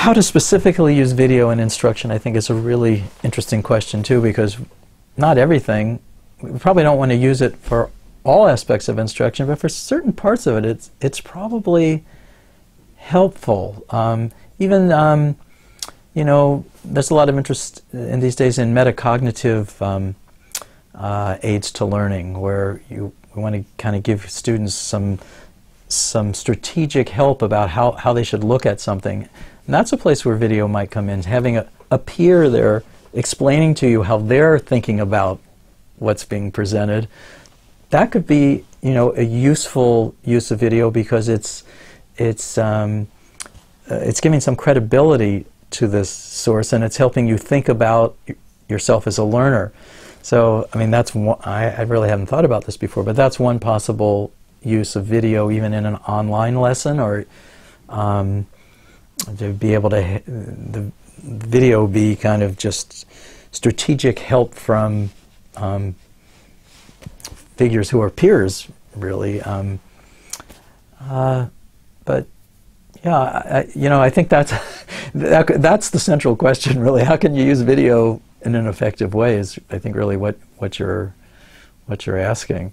how to specifically use video in instruction, I think, is a really interesting question too, because not everything. We probably don't want to use it for all aspects of instruction, but for certain parts of it, it's it's probably helpful. Um, even um, you know, there's a lot of interest in these days in metacognitive um, uh, aids to learning, where you we want to kind of give students some some strategic help about how, how they should look at something. And that's a place where video might come in, having a, a peer there explaining to you how they're thinking about what's being presented. That could be, you know, a useful use of video because it's it's um, uh, it's giving some credibility to this source and it's helping you think about yourself as a learner. So, I mean, that's one, I, I really haven't thought about this before, but that's one possible use of video even in an online lesson or um, to be able to the video be kind of just strategic help from um, figures who are peers really um, uh, but yeah I, you know I think that's that, that's the central question really. How can you use video in an effective way is I think really what what you're what you're asking